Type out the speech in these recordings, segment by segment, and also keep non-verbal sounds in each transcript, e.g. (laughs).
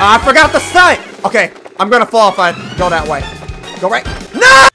I forgot the stunt! Okay, I'm gonna fall if I go that way. Go right. No!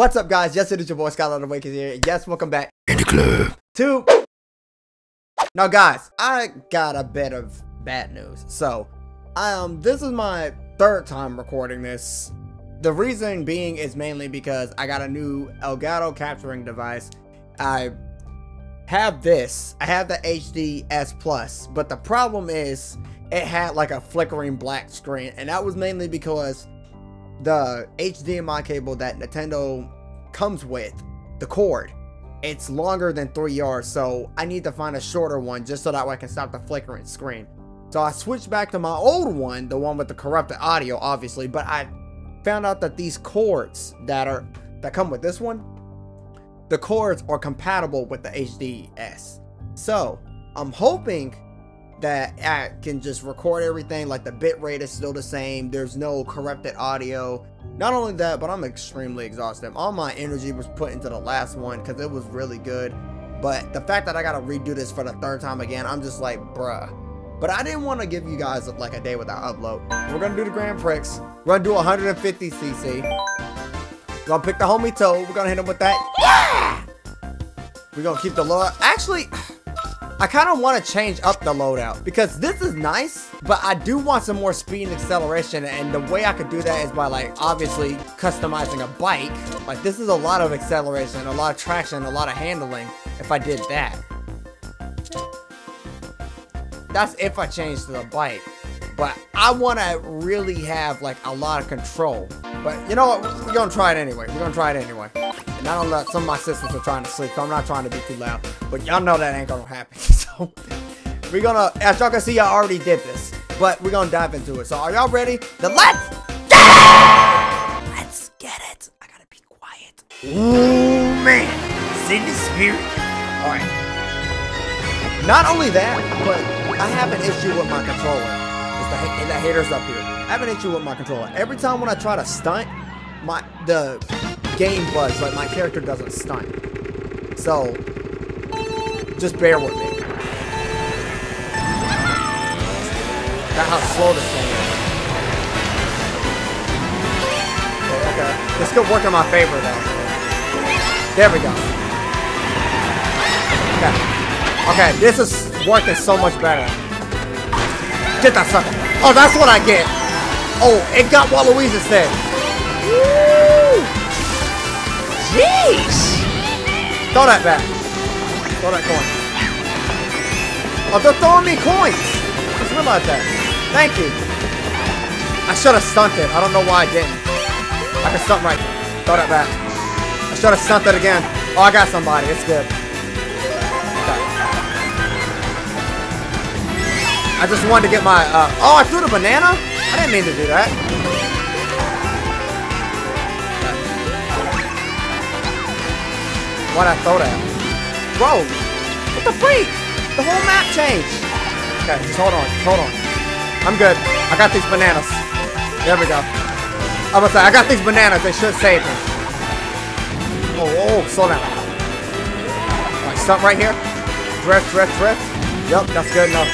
What's up, guys? Yes, it is your boy Skylight Awakens here. Yes, welcome back in the club. Two. Now, guys, I got a bit of bad news. So, um, this is my third time recording this. The reason being is mainly because I got a new Elgato capturing device. I have this. I have the HDS Plus, but the problem is it had like a flickering black screen, and that was mainly because the HDMI cable that Nintendo comes with, the cord, it's longer than three yards, so I need to find a shorter one just so that way I can stop the flickering screen. So I switched back to my old one, the one with the corrupted audio, obviously, but I found out that these cords that are that come with this one, the cords are compatible with the HDS. So I'm hoping that I can just record everything like the bit rate is still the same there's no corrupted audio. Not only that but I'm extremely exhausted. All my energy was put into the last one because it was really good. But the fact that I gotta redo this for the third time again I'm just like bruh. But I didn't want to give you guys like a day without upload. We're gonna do the Grand Prix. We're gonna do 150 cc gonna pick the homie Toad we're gonna hit him with that. Yeah! We're gonna keep the lower. Actually I kind of want to change up the loadout because this is nice, but I do want some more speed and acceleration. And the way I could do that is by like obviously customizing a bike. Like this is a lot of acceleration, a lot of traction, a lot of handling if I did that. That's if I change to the bike. But I want to really have like a lot of control. But you know what? We're going to try it anyway. We're going to try it anyway. And I don't know, some of my sisters are trying to sleep, so I'm not trying to be too loud. But y'all know that ain't gonna happen. (laughs) So we're gonna, as y'all can see, I already did this. But we're gonna dive into it. So are y'all ready? Then let's get it! Let's get it. I gotta be quiet. Ooh, man. The spirit. Alright. Not only that, but I have an issue with my controller. It's the, and the haters up here. I have an issue with my controller. Every time when I try to stunt, my the game bugs, like my character doesn't stunt. So, just bear with me. Got how slow this thing is. Okay, okay. This could work in my favor though. There we go. Okay. Okay, this is working so much better. Get that sucker. Oh, that's what I get. Oh, it got Waluigi instead. Woo! Jeez! Throw that back. Throw that coin. Oh, they're throwing me coins! Just realized that. Thank you. I should have stunted. I don't know why I didn't. I can stunt right. Throw that back. I should have stunted again. Oh, I got somebody. It's good. I just wanted to get my, uh, oh, I threw the banana? I didn't mean to do that. Why'd I throw that? Bro, what the freak? The whole map changed. Okay, just hold on, hold on. I'm good. I got these bananas. There we go. I was say, I got these bananas. They should save me. Oh, oh, oh slow down. Stop right here. Drift, drift, drift. Yep, that's good enough.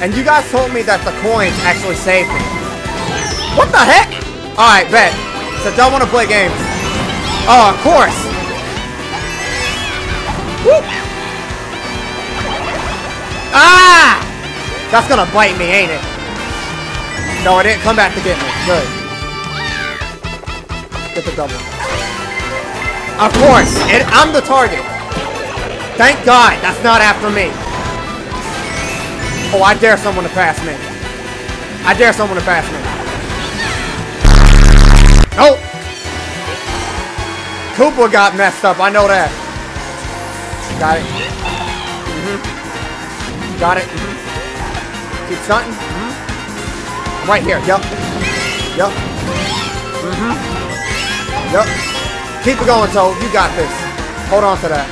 And you guys told me that the coins actually saved me. What the heck? Alright, bet. So don't want to play games. Oh, of course. Woo! Ah! That's gonna bite me, ain't it? No, it didn't come back to get me. Good. Get the double. Of course! It, I'm the target. Thank God that's not after me. Oh, I dare someone to pass me. I dare someone to pass me. Nope. Koopa got messed up. I know that. Got it. Mm -hmm. Got it. Mm -hmm. Keep stunting. Mm -hmm. Right here. Yep. Yep. Mm-hmm. Yep. Keep it going, Toad. You got this. Hold on to that.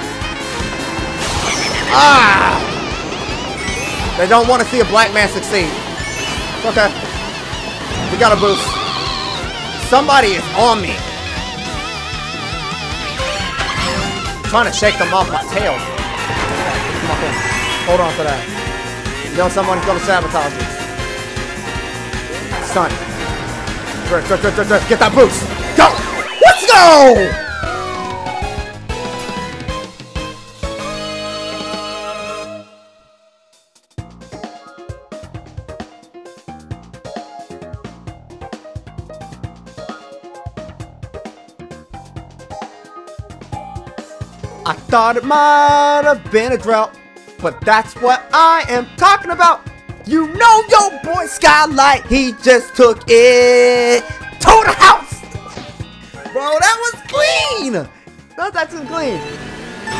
Ah! They don't want to see a black man succeed. It's okay. We got a boost. Somebody is on me. Trying to shake them off my tail. Come on. Hold on to that. You know someone's gonna sabotage this. Stun. Get that boost. Go! Let's go! Thought it might have been a drought, but that's what I am talking about. You know your boy Skylight, he just took it to the house. Bro, that was clean. Not that too clean.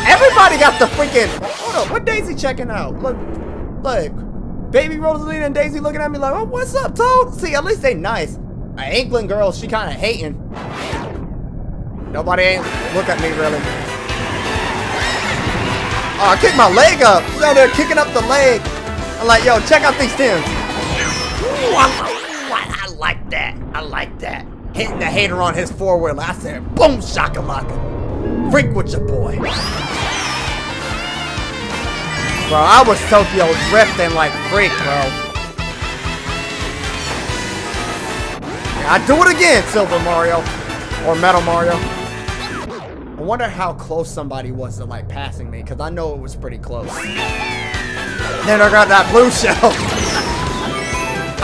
Everybody got the freaking. Hold up, what Daisy checking out? Look, look. Baby Rosalina and Daisy looking at me like, oh, what's up, Toad? See, at least they nice. An Inkling girl, she kind of hating. Nobody ain't look at me really. Oh, I kicked my leg up. Yo, they're kicking up the leg. I'm like, yo, check out these Tims. Ooh, I, I like that. I like that. Hitting the hater on his four wheeler. I said, boom, shakalaka. Freak with your boy. Bro, I was Tokyo drifting like freak, bro. I do it again, Silver Mario. Or Metal Mario. I wonder how close somebody was to like passing me, because I know it was pretty close. Then I got that blue (laughs) shell.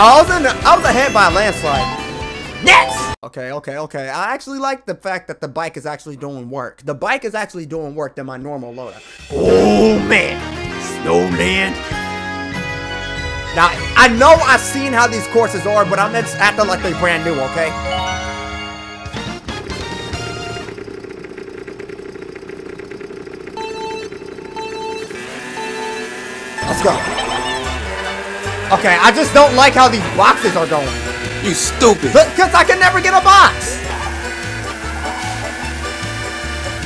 I was in the, I was ahead by a landslide. Next! Okay, okay, okay. I actually like the fact that the bike is actually doing work. The bike is actually doing work than my normal loader. Oh man! Snowland! Now, I know I've seen how these courses are, but I'm just acting like they're brand new, okay? Go. Okay, I just don't like how these boxes are going. You stupid! Because I can never get a box.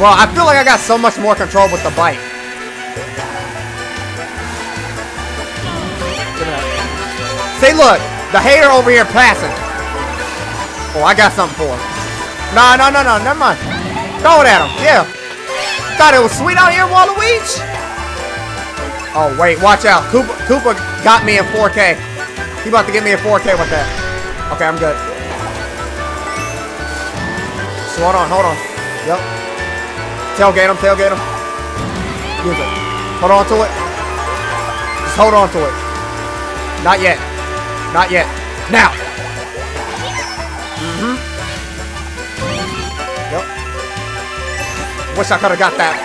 Well, I feel like I got so much more control with the bike. See, look, the hater over here passing. Oh, I got something for him. No, no, no, no, never mind. Throw it at him, yeah. Thought it was sweet out here, Waluigi. Oh, wait, watch out. Koopa, Koopa got me in 4K. He about to get me in 4K with that. Okay, I'm good. So hold on, hold on. Yep. Tailgate him, tailgate him. It. Hold on to it. Just hold on to it. Not yet. Not yet. Now. Mm-hmm. Yep. Wish I could have got that.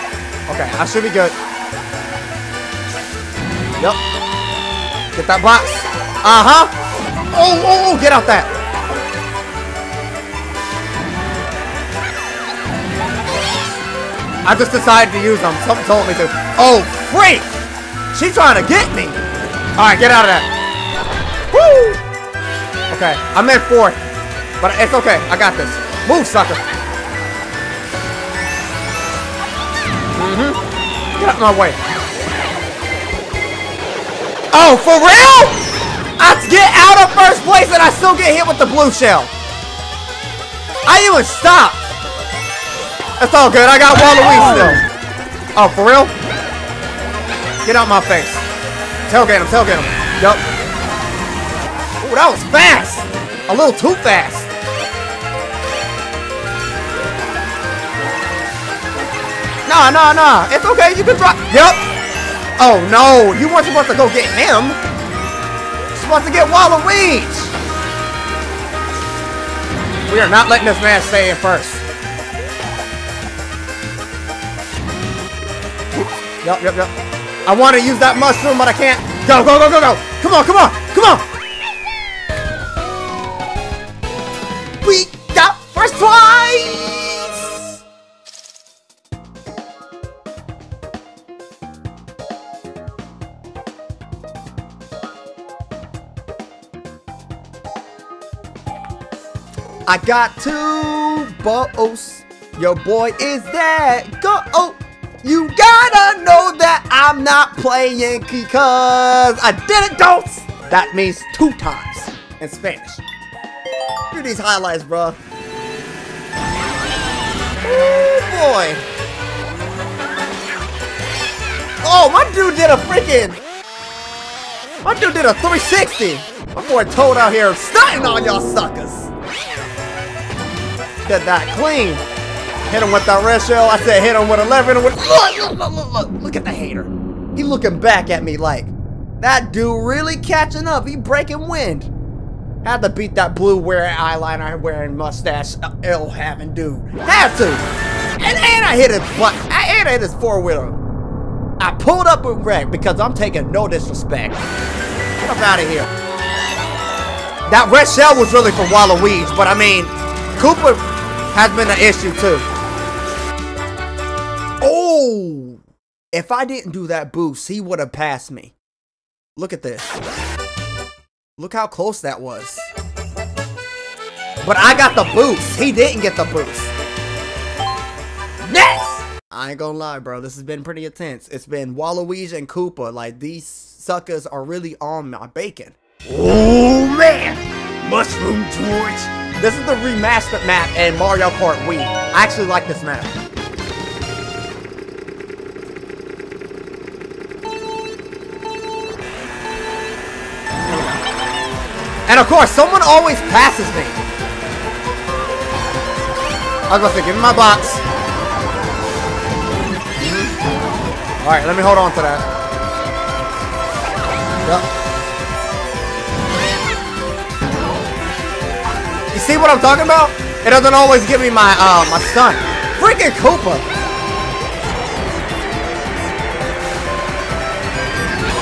Okay, I should be good. Yep. Get that box. Uh-huh. Oh, oh, oh, get out that. I just decided to use them. Something told me to. Oh, freak! She's trying to get me. All right, get out of that. Woo! Okay, I'm in fourth. But it's okay. I got this. Move, sucker. Mm-hmm. Get out of my way. Oh, for real? I get out of first place and I still get hit with the blue shell. I even stopped. That's all good. I got Waluigi still. Oh, for real? Get out my face. Tailgate him, tailgate him. Yup. Ooh, that was fast. A little too fast. Nah, nah, nah. It's okay. You can drop. Yup. Oh, no. You weren't supposed to go get him. You're supposed to get Waluigi. We are not letting this man stay in first. Yep, yep, yep. I want to use that mushroom, but I can't. Go, go, go, go, go. Come on, come on, come on. We got first twice. I got two balls. Your boy is that go. Oh, you gotta know that I'm not playing because I didn't dose. That means two times in Spanish. At these highlights, bro. Oh boy. Oh, my dude did a freaking. My dude did a 360. My boy Toad out here stunting on y'all suckers. Did that clean. Hit him with that red shell. I said hit him with 11. With, look, look, look, look, look. At the hater. He looking back at me like, that dude really catching up. He breaking wind. Had to beat that blue wearing eyeliner wearing mustache uh, ill having dude. Had to. And, and I hit his butt. I, and I hit his four wheeler. I pulled up with wreck because I'm taking no disrespect. Get up out of here. That red shell was really for Waluigi, but I mean, Koopa has been an issue too. Oh! If I didn't do that boost, he would have passed me. Look at this. Look how close that was. But I got the boost. He didn't get the boost. Next! I ain't gonna lie, bro. This has been pretty intense. It's been Waluigi and Koopa. Like, these suckers are really on my bacon. Oh man! Mushroom Gorge! This is the remastered map in Mario Kart Wii. I actually like this map. And of course, someone always passes me. I was about to give me my box. Alright, let me hold on to that. Yep. See what I'm talking about? It doesn't always give me my, uh, my stun. Freaking Koopa.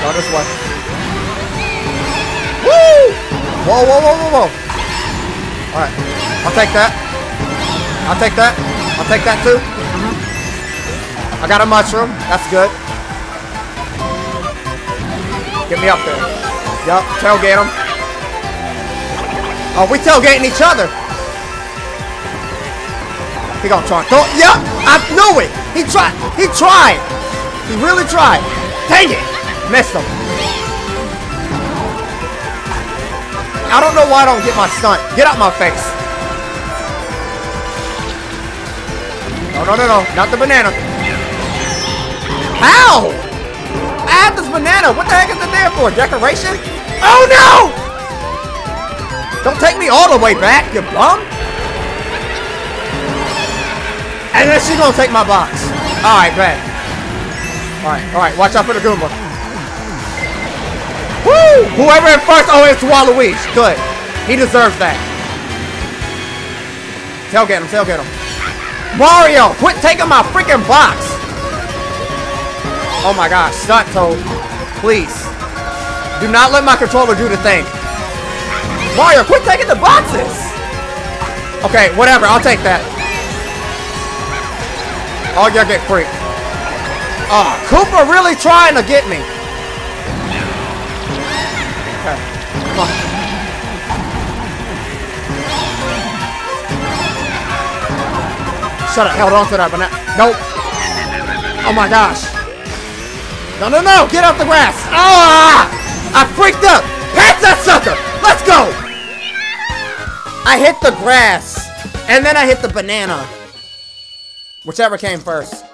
Go this way. Woo! Whoa, whoa, whoa, whoa, whoa. Alright. I'll take that. I'll take that. I'll take that too. Mm -hmm. I got a mushroom. That's good. Get me up there. Yup, tailgate him. Oh, we tailgating each other. He gonna try. Don't, yep, I knew it. He tried. He tried. He really tried. Dang it. Missed him. I don't know why I don't get my stunt. Get out my face. No, no, no, no. Not the banana. How? I have this banana. What the heck is it there for? Decoration? Oh, no! Don't take me all the way back, you bum. And then she's gonna take my box. Alright, bet. Alright, alright. Watch out for the Goomba. Woo! Whoever in first, oh, it's Waluigi. Good. He deserves that. Tailgate him, tailgate him. Mario, quit taking my freaking box. Oh my gosh, stunt Toad. Please. Do not let my controller do the thing. Mario, quit taking the boxes! Okay, whatever, I'll take that. Oh, you get free. Oh, Koopa really trying to get me. Okay. Shut up, held on to that banana. Nope. Oh my gosh. No, no, no, get off the grass. Ah! I freaked up. Pass that sucker. Let's go. I hit the grass, and then I hit the banana. Whichever came first.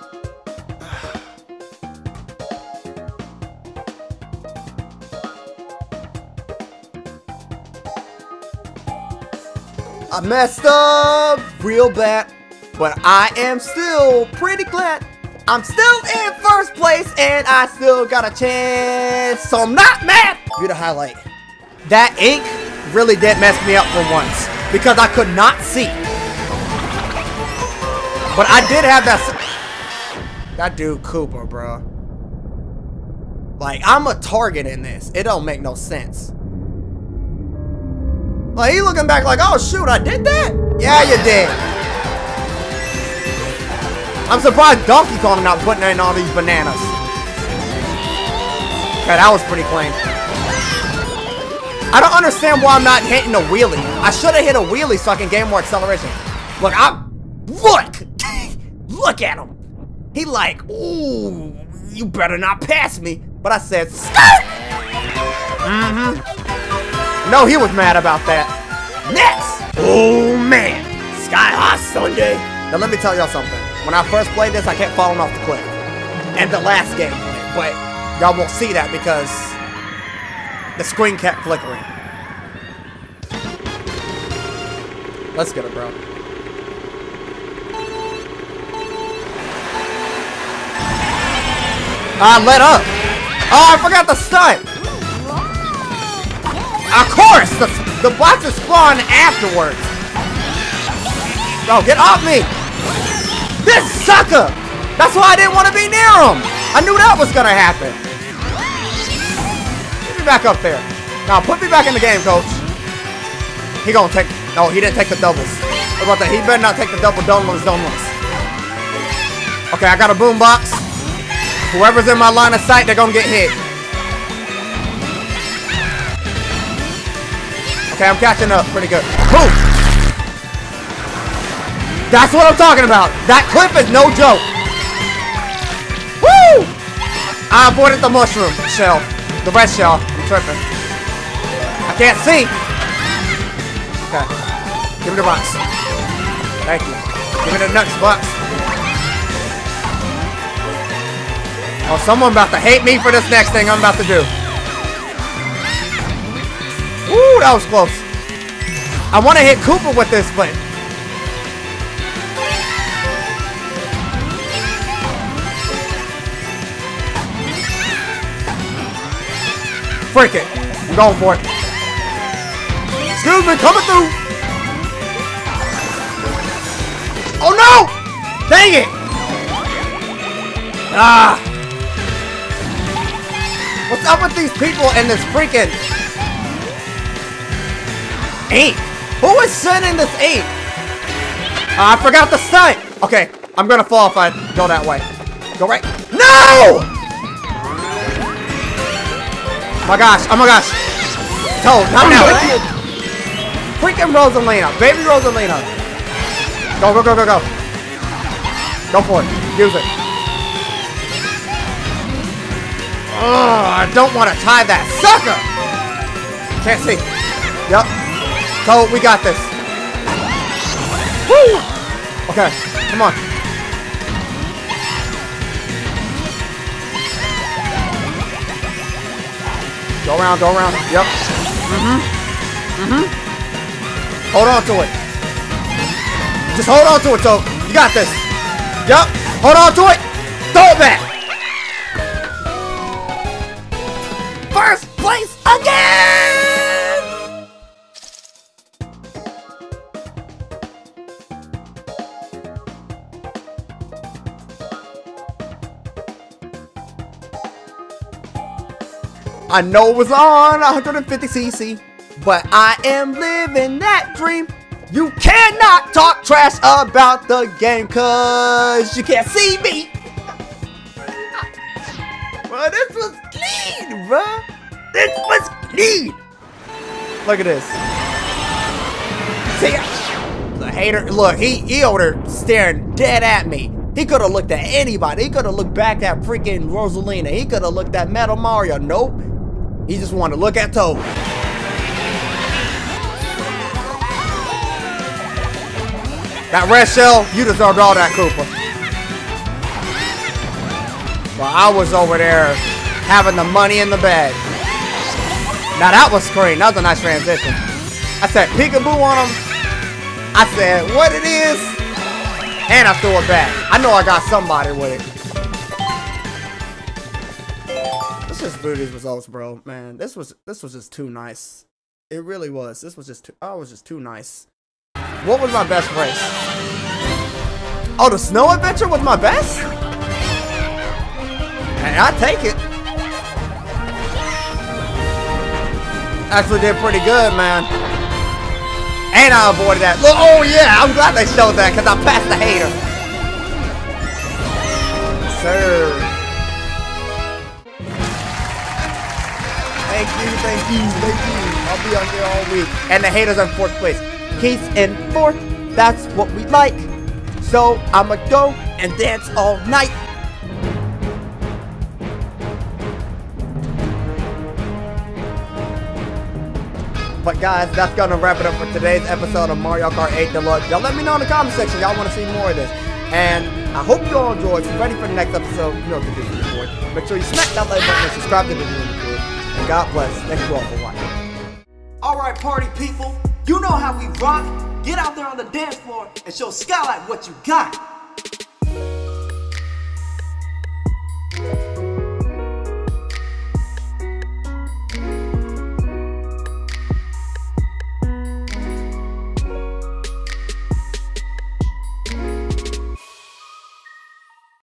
I messed up real bad, but I am still pretty glad. I'm still in first place, and I still got a chance, so I'm not mad. View the highlight. That ink really did mess me up for once because I could not see. But I did have that. That dude Koopa, bro. Like, I'm a target in this. It don't make no sense. Like, he looking back like, oh, shoot, I did that? Yeah, you did. I'm surprised Donkey Kong not putting in all these bananas. Okay, that was pretty clean. I don't understand why I'm not hitting a wheelie. I should have hit a wheelie so I can gain more acceleration. Look, I'm... Look! (laughs) look at him! He like, ooh, you better not pass me. But I said, skirt! Mm-hmm. No, he was mad about that. Next! Oh man, Sky High Sundae. Now let me tell y'all something. When I first played this, I kept falling off the cliff. And the last game, but y'all won't see that because the screen kept flickering. Let's get it, bro. I let up. Oh, I forgot the stunt. Of course, the, the are spawn afterwards. Oh, get off me. This sucker. That's why I didn't want to be near him. I knew that was going to happen. Me back up there. Now, put me back in the game, coach. He gonna take... No, he didn't take the doubles. What about that? He better not take the double donuts donuts. Okay, I got a boombox. Whoever's in my line of sight, they're gonna get hit. Okay, I'm catching up pretty good. Boom! That's what I'm talking about. That clip is no joke. Woo! I avoided the mushroom shell. The red shell. I'm tripping. I can't see. Okay. Give me the box. Thank you. Give me the next box. Oh, someone about to hate me for this next thing I'm about to do. Ooh, that was close. I want to hit Koopa with this, but... Freak it. I'm going for it. Excuse me, coming through. Oh no! Dang it! Ah! What's up with these people and this freaking ink? Who is sending this ink? Uh, I forgot the stunt. Okay, I'm gonna fall if I go that way. Go right. No! Oh my gosh! Oh my gosh! Toad, not now! Freaking Rosalina, baby Rosalina. Go, go, go, go, go. Go for it. Use it. Oh, I don't want to tie that sucker. Can't see. Yep. Toad, we got this. Woo! Okay, come on. Go around, go around. Yep. Mm-hmm. Mm-hmm. Hold on to it. Just hold on to it, Toad. You got this. Yep. Hold on to it. Throw it back. I know it was on 150cc, but I am living that dream. You cannot talk trash about the game cause you can't see me. Bro, this was clean, bro. This was clean. Look at this. See, the hater, look, he, he over there staring dead at me. He could have looked at anybody. He could have looked back at freaking Rosalina. He could have looked at Metal Mario. Nope. He just wanted to look at Toad. That red shell, you deserved all that, Koopa. Well, I was over there having the money in the bag. Now that was screen. That was a nice transition. I said peekaboo on him. I said what it is. And I threw it back. I know I got somebody with it. Just boo these results, bro. Man, this was this was just too nice. It really was. This was just too, I was just too nice. What was my best race? Oh, the snow adventure was my best? Hey, I take it. Actually did pretty good, man. And I avoided that. Look, oh yeah, I'm glad they showed that because I passed the hater. Sir. Thank you, thank you, thank you. I'll be on here all week. And the haters in fourth place. He's in fourth. That's what we like. So I'ma go and dance all night. But guys, that's gonna wrap it up for today's episode of Mario Kart 8 Deluxe. Y'all let me know in the comment section y'all want to see more of this. And I hope you all enjoyed. If you're ready for the next episode, you know what to do. Make sure you smack that like button and subscribe to the video. God bless. Thank you all for watching. Alright, party people, you know how we rock. Get out there on the dance floor and show Skylight what you got.